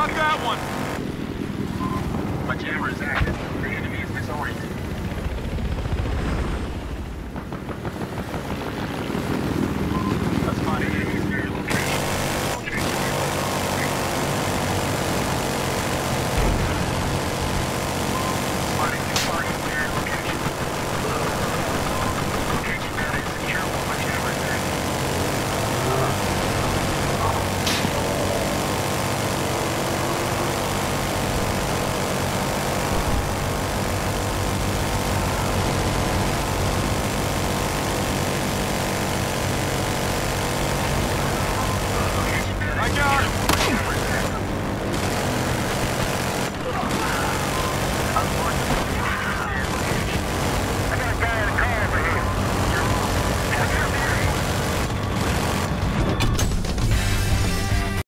Got that one. My camera's active.